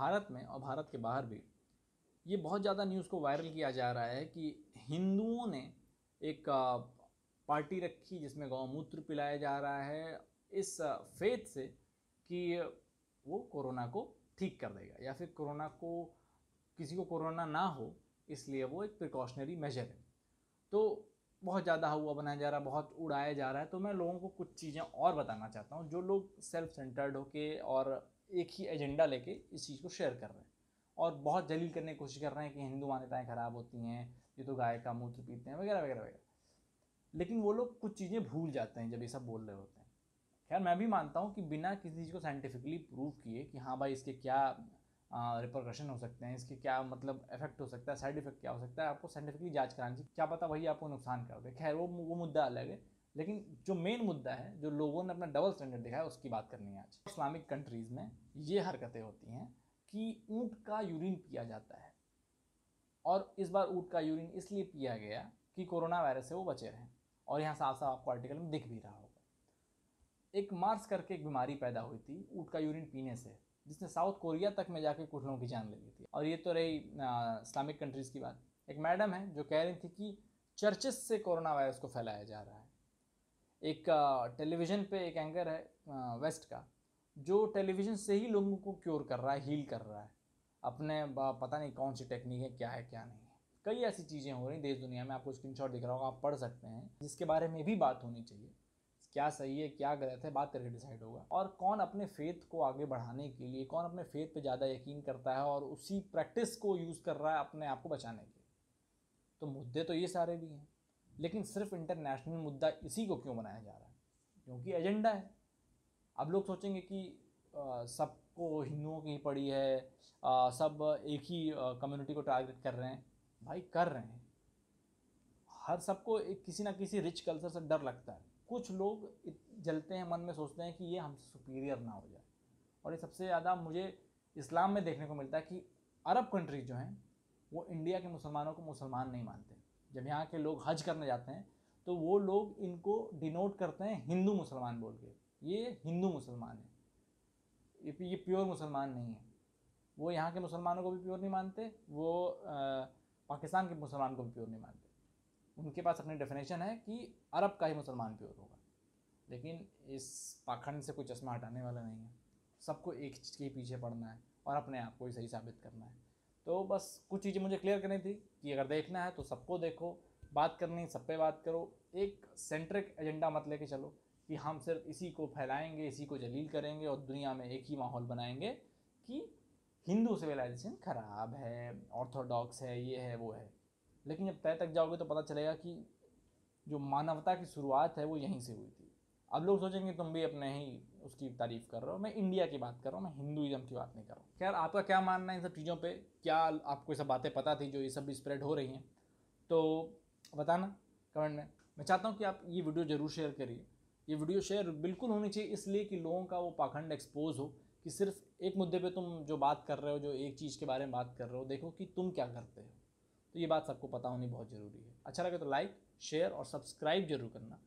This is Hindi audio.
भारत में और भारत के बाहर भी, ये बहुत ज़्यादा न्यूज़ को वायरल किया जा रहा है कि हिंदुओं ने एक पार्टी रखी जिसमें गौमूत्र पिलाया जा रहा है, इस फेथ से कि वो कोरोना को ठीक कर देगा या फिर कोरोना को, किसी को कोरोना ना हो, इसलिए वो एक प्रिकॉशनरी मेजर है। तो बहुत ज़्यादा हुआ, बनाया जा रहा है, बहुत उड़ाया जा रहा है तो मैं लोगों को कुछ चीज़ें और बताना चाहता हूँ, जो लोग सेल्फ सेंटर्ड होके और एक ही एजेंडा लेके इस चीज़ को शेयर कर रहे हैं। और बहुत जलील करने की कोशिश कर रहे हैं कि हिंदू मान्यताएँ ख़राब होती हैं, ये तो गाय का मूत्र पीते हैं, वगैरह वगैरह वगैरह। लेकिन वो लोग कुछ चीज़ें भूल जाते हैं जब ये सब बोल रहे होते हैं। खैर, मैं भी मानता हूँ कि बिना किसी चीज़ को साइंटिफिकली प्रूव किए कि हाँ भाई इसके क्या रिपोर्कशन हो सकते हैं, इसके क्या मतलब इफ़ेक्ट हो सकता है साइड इफ़ेक्ट क्या हो सकता है, आपको साइंटिफिकली जाँच करानी चाहिए। क्या पता वही आपको नुकसान कर दे खैर, वो वो मुद्दा अलग है, लेकिन जो मेन मुद्दा है, जो लोगों ने अपना डबल स्टैंडर्ड दिखाया, उसकी बात करनी है आज। इस्लामिक कंट्रीज़ में ये हरकतें होती हैं कि ऊँट का यूरिन पिया जाता है। और इस बार ऊँट का यूरिन इसलिए पिया गया कि कोरोना वायरस से वो बचे रहें। और यहाँ साफ़ साफ़ आपको आर्टिकल में दिख भी रहा होगा। एक मार्स करके एक बीमारी पैदा हुई थी, ऊँट का यूरिन पीने से। जिसने साउथ कोरिया तक में जाके कुछ लोगों की जान ले ली थी। और ये तो रही इस्लामिक कंट्रीज़ की बात। एक मैडम है जो कह रही थी कि चर्चेस से कोरोना वायरस को फैलाया जा रहा है। एक टेलीविज़न पे एक एंकर है वेस्ट का, जो टेलीविज़न से ही लोगों को क्योर कर रहा है, हील कर रहा है। अपने पता नहीं कौन सी टेक्निक है, क्या है, क्या नहीं है। कई ऐसी चीज़ें हो रही देश दुनिया में, आपको स्क्रीनशॉट दिख रहा होगा, आप पढ़ सकते हैं, जिसके बारे में भी बात होनी चाहिए। क्या सही है क्या गलत है बात करके डिसाइड होगा। और कौन अपने फेथ को आगे बढ़ाने के लिए कौन अपने फेथ पे ज़्यादा यकीन करता है और उसी प्रैक्टिस को यूज़ कर रहा है अपने आप को बचाने के लिए। तो मुद्दे तो ये सारे भी हैं लेकिन सिर्फ़ इंटरनेशनल मुद्दा इसी को क्यों बनाया जा रहा है? क्योंकि एजेंडा है। अब लोग सोचेंगे कि सबको हिंदुओं की पड़ी है आ, सब एक ही कम्युनिटी को टारगेट कर रहे हैं। भाई कर रहे हैं। हर सबको एक किसी ना किसी रिच कल्चर से डर लगता है। कुछ लोग जलते हैं मन में सोचते हैं कि ये हमसे सुपीरियर ना हो जाए। और ये सबसे ज़्यादा मुझे इस्लाम में देखने को मिलता है कि अरब कंट्रीज़ जो हैं वो इंडिया के मुसलमानों को मुसलमान नहीं मानते। जब यहाँ के लोग हज करने जाते हैं तो वो लोग इनको डिनोट करते हैं हिंदू मुसलमान बोल के। ये हिंदू मुसलमान है। ये प्योर मुसलमान नहीं है। वो यहाँ के मुसलमानों को भी प्योर नहीं मानते वो आ, पाकिस्तान के मुसलमान को भी प्योर नहीं मानते। उनके पास अपनी डेफिनेशन है कि अरब का ही मुसलमान प्योर होगा। लेकिन इस पाखंड से कोई चश्मा हटाने वाला नहीं है। सबको एक चीज़ के पीछे पड़ना है और अपने आप को ही सही साबित करना है। तो बस कुछ चीज़ें मुझे क्लियर करनी थी कि अगर देखना है तो सबको देखो, बात करनी, सब पे बात करो। एक सेंट्रिक एजेंडा मत लेके चलो कि हम सिर्फ़ इसी को फैलाएँगे, इसी को जलील करेंगे और दुनिया में एक ही माहौल बनाएँगे कि हिंदू सिविलाइजेशन ख़राब है ऑर्थोडॉक्स है, ये है, वो है। लेकिन जब तय तक जाओगे तो पता चलेगा कि जो मानवता की शुरुआत है वो यहीं से हुई थी। अब लोग सोचेंगे, तुम भी अपने ही उसकी तारीफ़ कर रहे हो। मैं इंडिया की बात कर रहा हूँ, मैं हिंदुज़म की बात नहीं कर रहा हूँ। खैर, आपका क्या मानना है इन सब चीज़ों पे? क्या आपको ये सब बातें पता थी जो ये सब स्प्रेड हो रही हैं? तो बताना कमेंट में। मैं चाहता हूँ कि आप ये वीडियो ज़रूर शेयर करिए। ये वीडियो शेयर बिल्कुल होनी चाहिए इसलिए कि लोगों का वो पाखंड एक्सपोज हो कि सिर्फ़ एक मुद्दे पे तुम जो बात कर रहे हो, जो एक चीज़ के बारे में बात कर रहे हो, देखो कि तुम क्या करते हो। तो ये बात सबको पता होनी बहुत ज़रूरी है। अच्छा लगे तो लाइक शेयर और सब्सक्राइब ज़रूर करना।